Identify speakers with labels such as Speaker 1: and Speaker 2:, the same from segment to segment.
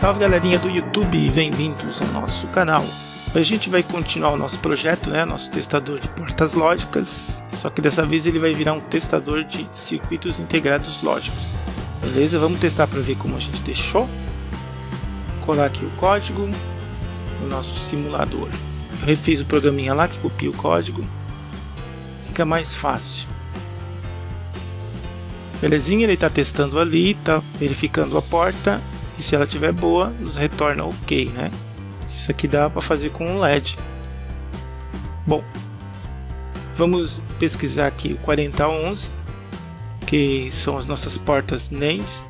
Speaker 1: Salve galerinha do YouTube, bem-vindos ao nosso canal. A gente vai continuar o nosso projeto, né, nosso testador de portas lógicas, só que dessa vez ele vai virar um testador de circuitos integrados lógicos. Beleza? Vamos testar para ver como a gente deixou. Colar aqui o código no nosso simulador. Eu refiz o programinha lá que copia o código. Fica mais fácil. Belezinha, ele está testando ali, está verificando a porta e se ela estiver boa, nos retorna ok, né? Isso aqui dá para fazer com um LED. Bom, vamos pesquisar aqui o 4011, que são as nossas portas names.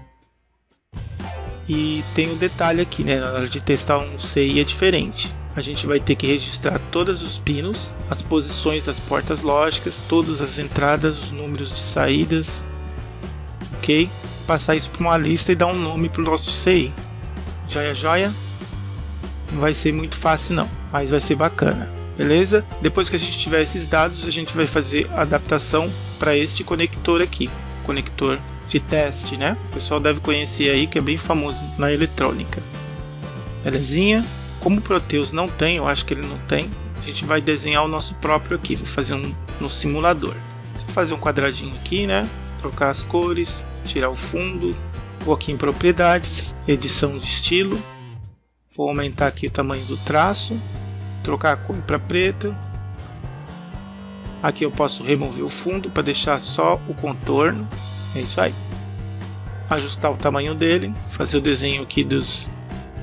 Speaker 1: E tem um detalhe aqui, né? Na hora de testar um CI é diferente. A gente vai ter que registrar todos os pinos, as posições das portas lógicas, todas as entradas, os números de saídas, ok? Passar isso para uma lista e dar um nome para o nosso CI. Joia, joia? Não vai ser muito fácil não, mas vai ser bacana. Beleza? Depois que a gente tiver esses dados, a gente vai fazer a adaptação para este conector aqui, conector de teste, né? O pessoal deve conhecer aí que é bem famoso na eletrônica. Belezinha? Como o Proteus não tem, eu acho que ele não tem, a gente vai desenhar o nosso próprio aqui. Vou fazer um no simulador. Só fazer um quadradinho aqui, né? Trocar as cores, tirar o fundo, vou aqui em propriedades, edição de estilo, vou aumentar aqui o tamanho do traço, trocar a cor para preta. Aqui eu posso remover o fundo para deixar só o contorno. É isso aí. Ajustar o tamanho dele, fazer o desenho aqui dos,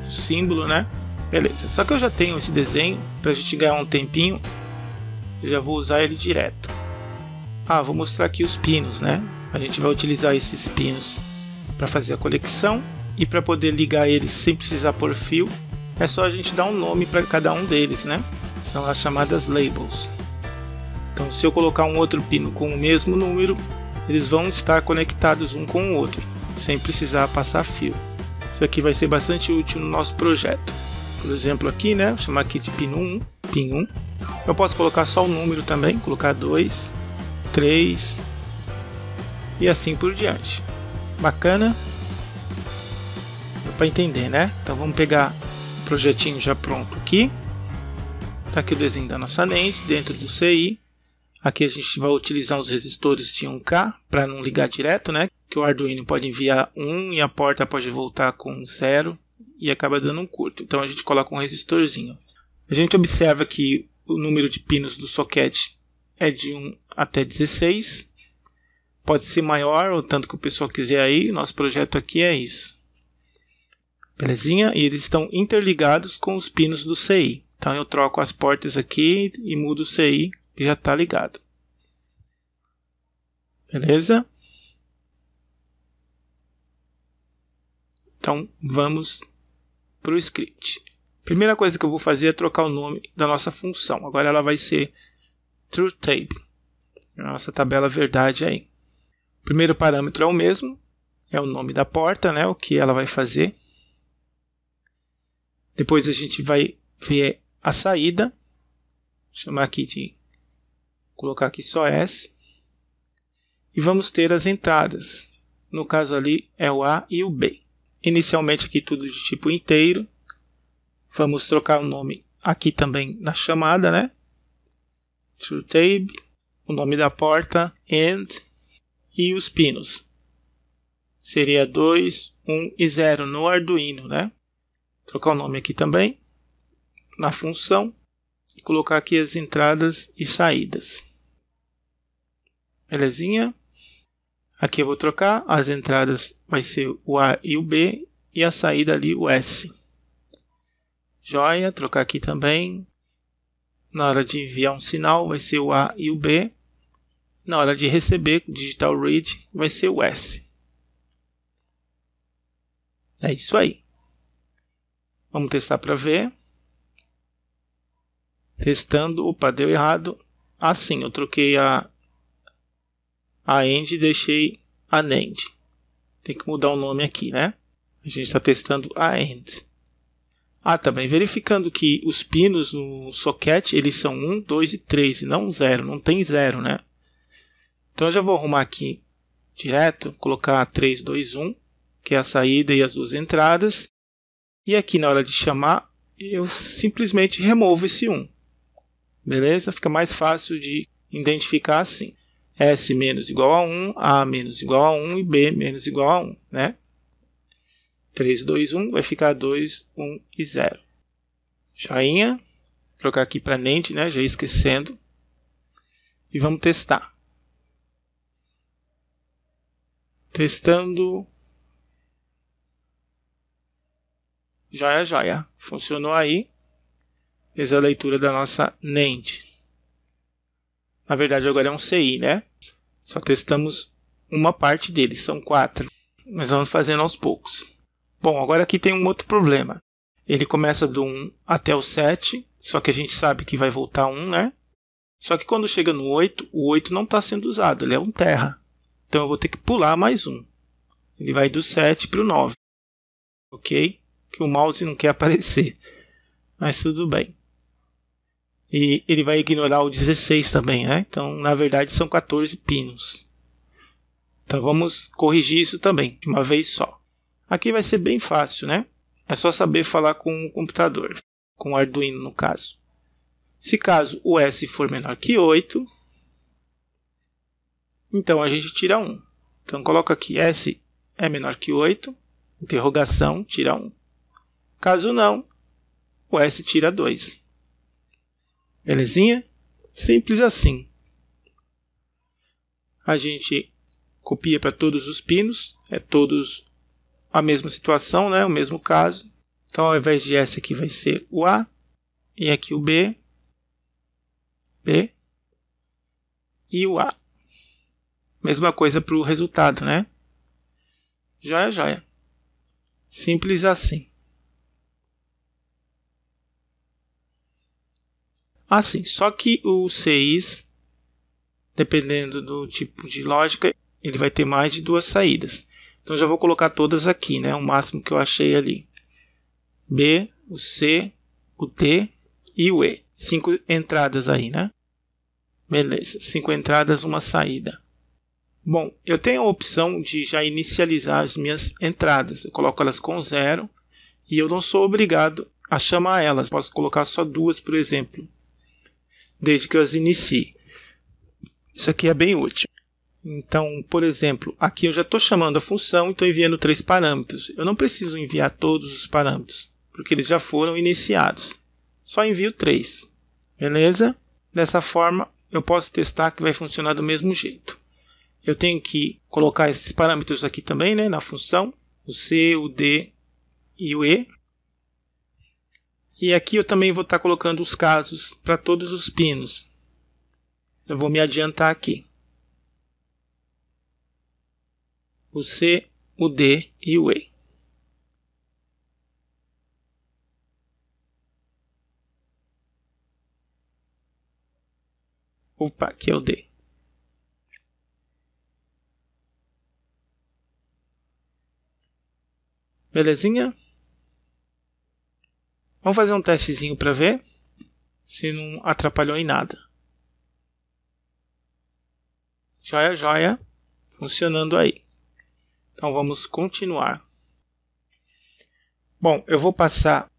Speaker 1: do símbolo, né? Beleza. Só que eu já tenho esse desenho para a gente ganhar um tempinho. Eu já vou usar ele direto. Ah, vou mostrar aqui os pinos, né? A gente vai utilizar esses pinos para fazer a conexão e para poder ligar eles sem precisar por fio, é só a gente dar um nome para cada um deles, né? São as chamadas labels. Então, se eu colocar um outro pino com o mesmo número, eles vão estar conectados um com o outro, sem precisar passar fio. Isso aqui vai ser bastante útil no nosso projeto. Por exemplo, aqui, né? Vou chamar aqui de pino 1, pin 1. Eu posso colocar só o número também, colocar 2, 3, e assim por diante. Bacana? Para entender, né? Então vamos pegar o projetinho já pronto aqui. Tá aqui o desenho da nossa lente dentro do CI. Aqui a gente vai utilizar os resistores de 1K para não ligar direto, né? Que o Arduino pode enviar 1 e a porta pode voltar com 0 e acaba dando um curto. Então a gente coloca um resistorzinho. A gente observa que o número de pinos do socket é de 1 até 16 pode ser maior, o tanto que o pessoal quiser aí. Nosso projeto aqui é isso. Belezinha? E eles estão interligados com os pinos do CI. Então eu troco as portas aqui e mudo o CI que já está ligado. Beleza? Então vamos para o script. Primeira coisa que eu vou fazer é trocar o nome da nossa função. Agora ela vai ser TrueTable. Nossa tabela verdade aí primeiro parâmetro é o mesmo, é o nome da porta, né, o que ela vai fazer. Depois a gente vai ver a saída, chamar aqui de colocar aqui só S. E vamos ter as entradas. No caso ali é o A e o B. Inicialmente aqui tudo de tipo inteiro. Vamos trocar o nome aqui também na chamada, né? TrueTable, o nome da porta and e os pinos. Seria 2, 1 e 0 no Arduino, né? Trocar o nome aqui também na função e colocar aqui as entradas e saídas. Belezinha? Aqui eu vou trocar, as entradas vai ser o A e o B e a saída ali o S. Joia, trocar aqui também. Na hora de enviar um sinal vai ser o A e o B na hora de receber digital read vai ser o S. É isso aí. Vamos testar para ver. Testando. Opa, deu errado. Assim, eu troquei a a end e deixei a NAND. Tem que mudar o nome aqui, né? A gente está testando a end. Ah, também verificando que os pinos no socket eles são 1, 2 e 3 e não 0. Não tem 0, né? Então eu já vou arrumar aqui direto, colocar 3, 2, 1, que é a saída e as duas entradas. E aqui na hora de chamar, eu simplesmente removo esse 1. Beleza? Fica mais fácil de identificar assim. S menos igual a 1, A menos igual a 1 e B menos igual a 1, né? 3, 2, 1 vai ficar 2, 1 e 0. Joinha. Vou trocar aqui para Nente, né? Já esquecendo. E vamos testar. Testando. Joia, joia. Funcionou aí. Fez a leitura da nossa Nente. Na verdade, agora é um CI, né? Só testamos uma parte dele, são quatro. Mas vamos fazendo aos poucos. Bom, agora aqui tem um outro problema. Ele começa do 1 até o 7, só que a gente sabe que vai voltar 1, né? Só que quando chega no 8, o 8 não está sendo usado, ele é um terra. Então eu vou ter que pular mais um. Ele vai do 7 para o 9. Ok? Que o mouse não quer aparecer. Mas tudo bem. E ele vai ignorar o 16 também, né? Então, na verdade, são 14 pinos. Então, vamos corrigir isso também, de uma vez só. Aqui vai ser bem fácil, né? É só saber falar com o computador, com o Arduino no caso. Se caso o S for menor que 8, então a gente tira 1. Então coloca aqui S é menor que 8, interrogação, tira 1. Caso não, o S tira 2. Belezinha? Simples assim. A gente copia para todos os pinos, é todos a mesma situação, né? o mesmo caso. Então, ao invés de S aqui vai ser o A, e aqui o B, B e o A. Mesma coisa para o resultado, né? Joia, joia. Simples assim. Assim, só que o 6, dependendo do tipo de lógica, ele vai ter mais de duas saídas. Então já vou colocar todas aqui, né? O máximo que eu achei ali. B, o C, o D e o E. Cinco entradas aí, né? Beleza. Cinco entradas, uma saída. Bom, eu tenho a opção de já inicializar as minhas entradas. Eu coloco elas com zero e eu não sou obrigado a chamar elas. Posso colocar só duas, por exemplo desde que eu as inicie. Isso aqui é bem útil. Então, por exemplo, aqui eu já estou chamando a função e estou enviando três parâmetros. Eu não preciso enviar todos os parâmetros, porque eles já foram iniciados. Só envio três. Beleza? Dessa forma, eu posso testar que vai funcionar do mesmo jeito. Eu tenho que colocar esses parâmetros aqui também né, na função, o C, o D e o E. E aqui eu também vou estar colocando os casos para todos os pinos. Eu vou me adiantar aqui. O C, o D e o E. Opa, aqui é o D. Belezinha? Vamos fazer um testezinho para ver se não atrapalhou em nada. Joia, joia. Funcionando aí. Então vamos continuar. Bom, eu vou passar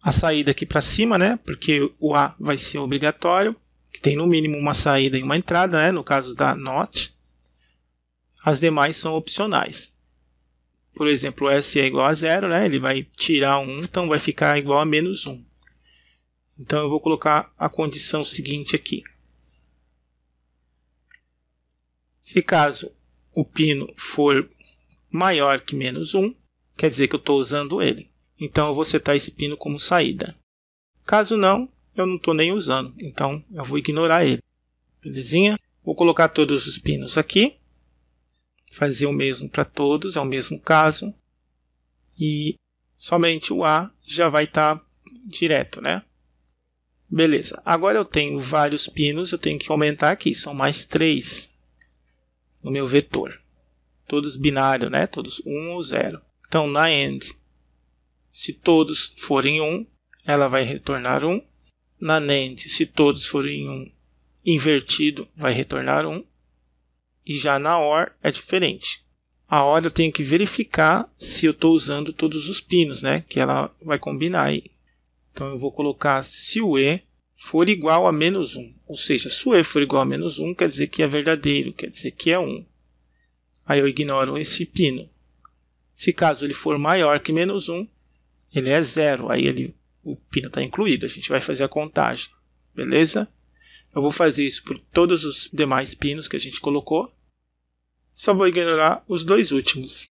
Speaker 1: a saída aqui para cima, né? Porque o A vai ser obrigatório, que tem no mínimo uma saída e uma entrada, né? No caso da NOT. As demais são opcionais por exemplo, S é igual a zero, né? ele vai tirar 1, então vai ficar igual a menos 1. Então eu vou colocar a condição seguinte aqui. Se caso o pino for maior que menos 1, quer dizer que eu estou usando ele. Então eu vou setar esse pino como saída. Caso não, eu não estou nem usando, então eu vou ignorar ele. Belezinha? Vou colocar todos os pinos aqui fazer o mesmo para todos, é o mesmo caso. E somente o A já vai estar tá direto, né? Beleza. Agora eu tenho vários pinos, eu tenho que aumentar aqui, são mais três no meu vetor. Todos binários, né? Todos 1 um ou 0. Então, na end, se todos forem 1, um, ela vai retornar 1. Um. Na NAND, se todos forem 1 um, invertido, vai retornar 1. Um. E já na OR é diferente. a hora eu tenho que verificar se eu estou usando todos os pinos, né? Que ela vai combinar aí. Então eu vou colocar se o E for igual a menos 1. Ou seja, se o E for igual a menos 1, quer dizer que é verdadeiro, quer dizer que é 1. Aí eu ignoro esse pino. Se caso ele for maior que menos 1, ele é zero. Aí ele, o pino está incluído. A gente vai fazer a contagem. Beleza? Eu vou fazer isso por todos os demais pinos que a gente colocou. Só vou ignorar os dois últimos.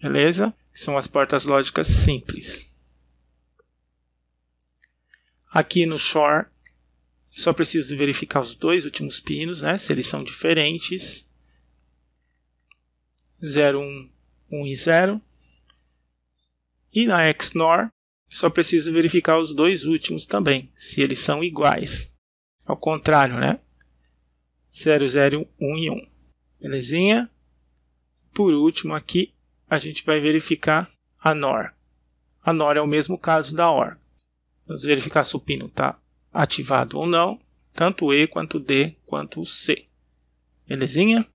Speaker 1: Beleza? São as portas lógicas simples. Aqui no Shore, só preciso verificar os dois últimos pinos, né? Se eles são diferentes. 0, 1, 1 e 0. E na XNOR, só preciso verificar os dois últimos também, se eles são iguais. Ao contrário, né? 0, 0, 1 e 1. Belezinha? Por último aqui, a gente vai verificar a NOR. A NOR é o mesmo caso da OR. Vamos verificar se o pino está ativado ou não, tanto o E quanto o D quanto o C. Belezinha?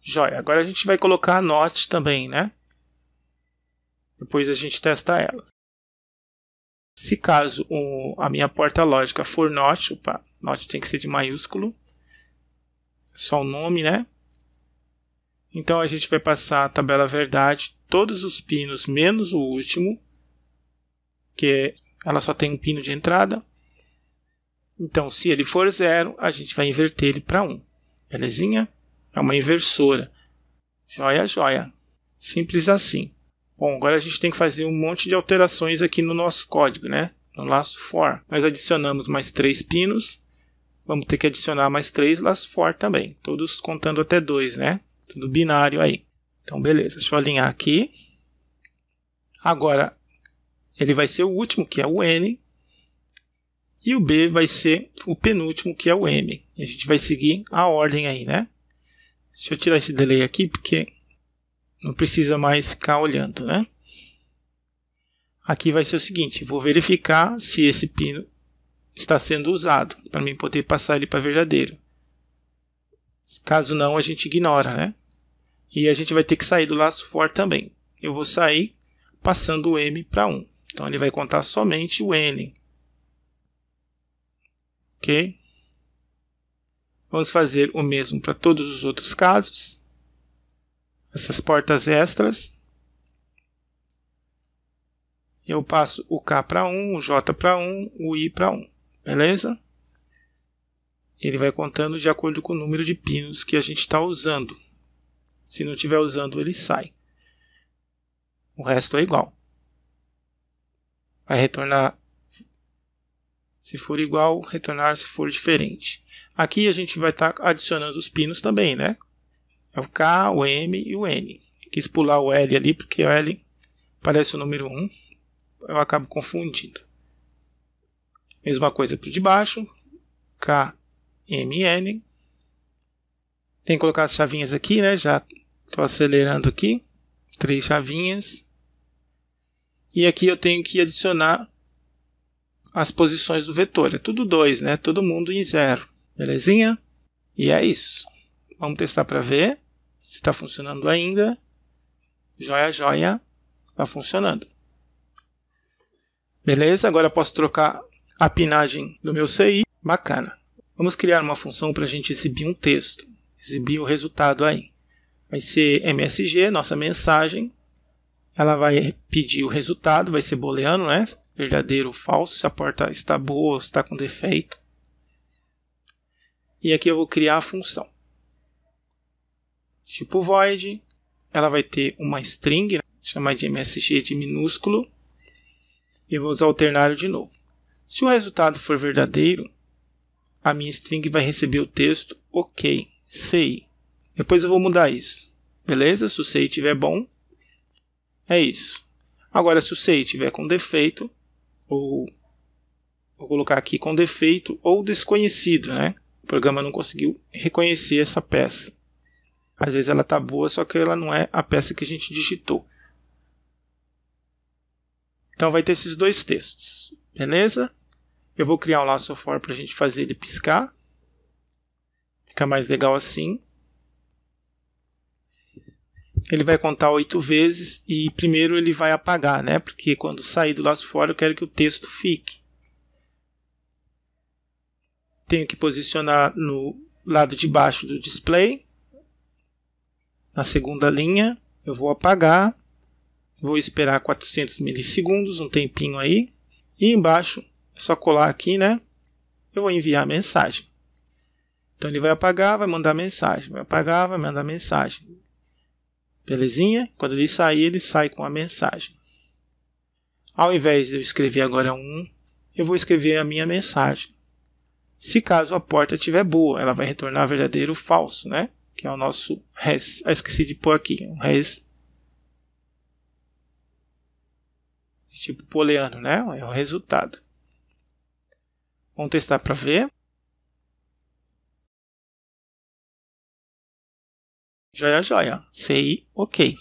Speaker 1: Joia. Agora a gente vai colocar a NOT também, né? Depois a gente testa ela. Se caso o, a minha porta lógica for NOT, opa, NOT tem que ser de maiúsculo, só o nome, né? Então a gente vai passar a tabela verdade, todos os pinos menos o último, que ela só tem um pino de entrada. Então, se ele for zero, a gente vai inverter ele para 1. Um. Belezinha? É uma inversora. Joia, joia. Simples assim. Bom, agora a gente tem que fazer um monte de alterações aqui no nosso código, né? No laço for. Nós adicionamos mais três pinos. Vamos ter que adicionar mais três laços for também. Todos contando até dois, né? Tudo binário aí. Então, beleza. Deixa eu alinhar aqui. Agora, ele vai ser o último, que é o N. E o B vai ser o penúltimo, que é o M. E a gente vai seguir a ordem aí, né? Deixa eu tirar esse delay aqui, porque não precisa mais ficar olhando, né? Aqui vai ser o seguinte, vou verificar se esse pino está sendo usado, para mim poder passar ele para verdadeiro. Caso não, a gente ignora, né? E a gente vai ter que sair do laço for também. Eu vou sair passando o M para 1. Então ele vai contar somente o N. Ok? Vamos fazer o mesmo para todos os outros casos essas portas extras. Eu passo o K para 1, o J para 1, o I para 1. Beleza? Ele vai contando de acordo com o número de pinos que a gente está usando. Se não estiver usando, ele sai. O resto é igual. Vai retornar se for igual, retornar se for diferente. Aqui a gente vai estar tá adicionando os pinos também, né? É o K, o M e o N. Quis pular o L ali porque o L parece o número 1. Eu acabo confundindo. Mesma coisa para o de baixo. N. Tem que colocar as chavinhas aqui, né? Já estou acelerando aqui. Três chavinhas. E aqui eu tenho que adicionar as posições do vetor. É tudo 2, né? Todo mundo em zero. Belezinha? E é isso. Vamos testar para ver se está funcionando ainda. Joia, joia. Está funcionando. Beleza, agora posso trocar a pinagem do meu CI. Bacana. Vamos criar uma função para a gente exibir um texto. Exibir o resultado aí. Vai ser MSG, nossa mensagem. Ela vai pedir o resultado, vai ser booleano, né? Verdadeiro ou falso, se a porta está boa ou está com defeito. E aqui eu vou criar a função tipo void, ela vai ter uma string, né, chamada de msg de minúsculo, e vou usar o ternário de novo. Se o resultado for verdadeiro, a minha string vai receber o texto OK, CI. Depois eu vou mudar isso. Beleza? Se o CI estiver bom, é isso. Agora, se o CI estiver com defeito, ou vou colocar aqui com defeito ou desconhecido, né? O programa não conseguiu reconhecer essa peça. Às vezes ela tá boa, só que ela não é a peça que a gente digitou. Então vai ter esses dois textos, beleza? Eu vou criar um laço for para a gente fazer ele piscar. Fica mais legal assim. ele vai contar oito vezes e primeiro ele vai apagar, né? Porque quando sair do laço fora eu quero que o texto fique. Tenho que posicionar no lado de baixo do display. Na segunda linha eu vou apagar. Vou esperar 400 milissegundos, um tempinho aí. E embaixo só colar aqui, né? Eu vou enviar a mensagem. Então ele vai apagar, vai mandar mensagem. Vai apagar, vai mandar mensagem. Belezinha? Quando ele sair, ele sai com a mensagem. Ao invés de eu escrever agora um, eu vou escrever a minha mensagem. Se caso a porta estiver boa, ela vai retornar verdadeiro ou falso, né? Que é o nosso res. Ah, esqueci de pôr aqui. Um res. Tipo poleano, né? É o resultado. Vamos testar para ver. Joia, joia. CI, ok.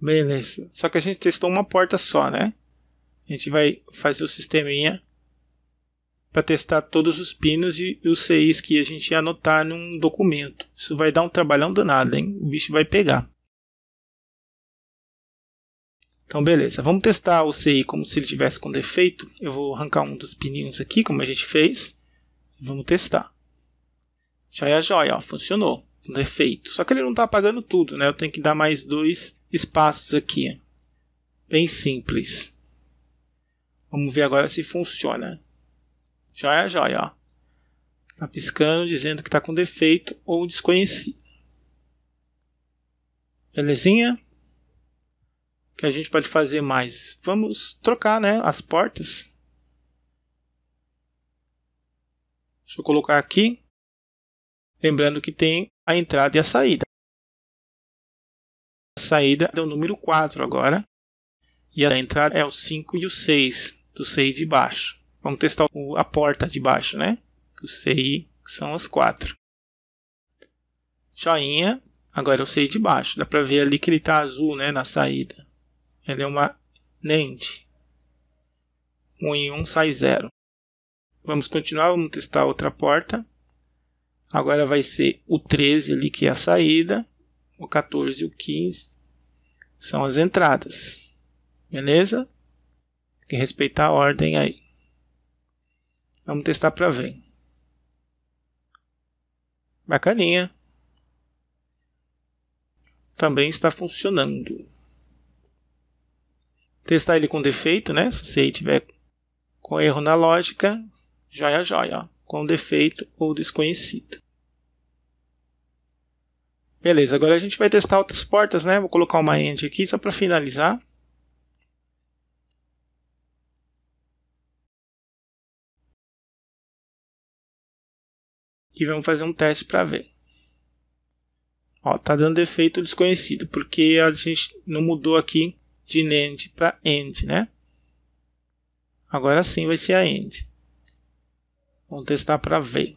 Speaker 1: Beleza. Só que a gente testou uma porta só, né? A gente vai fazer o sisteminha para testar todos os pinos e os CIs que a gente anotar num documento. Isso vai dar um trabalhão danado, hein? O bicho vai pegar. Então, beleza. Vamos testar o CI como se ele tivesse com defeito. Eu vou arrancar um dos pininhos aqui, como a gente fez. Vamos testar. Joia, joia. Ó, funcionou um defeito. Só que ele não está apagando tudo, né? Eu tenho que dar mais dois espaços aqui. Bem simples. Vamos ver agora se funciona. Joia, joia. Ó. Tá piscando dizendo que está com defeito ou desconhecido. Belezinha? Que a gente pode fazer mais? Vamos trocar né, as portas. Deixa eu colocar aqui. Lembrando que tem a entrada e a saída. A saída é o número 4 agora. E a entrada é o 5 e o 6 do CI de baixo. Vamos testar a porta de baixo, né? O CI são as 4. Joinha. Agora é o CI de baixo. Dá para ver ali que ele está azul né, na saída. Ele é uma NAND. 1 em 1 sai 0. Vamos continuar, vamos testar outra porta. Agora vai ser o 13 ali, que é a saída. O 14 e o 15 são as entradas. Beleza? Tem que respeitar a ordem aí. Vamos testar para ver. Bacaninha. Também está funcionando. Testar ele com defeito, né? Se você tiver com erro na lógica, joia, joia. Com defeito ou desconhecido. Beleza, agora a gente vai testar outras portas, né? Vou colocar uma end aqui só para finalizar. E vamos fazer um teste para ver. Ó, tá dando defeito desconhecido, porque a gente não mudou aqui de NAND para END, né? Agora sim vai ser a END. Vamos testar para ver.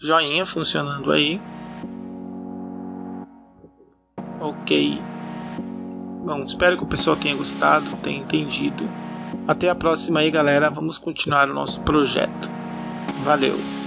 Speaker 1: Joinha funcionando aí. Ok. Bom, espero que o pessoal tenha gostado, tenha entendido. Até a próxima aí, galera. Vamos continuar o nosso projeto. Valeu!